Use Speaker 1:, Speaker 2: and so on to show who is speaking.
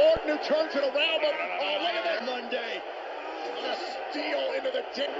Speaker 1: Orton who turns it around, but oh, look at that Monday. A steal into the tip.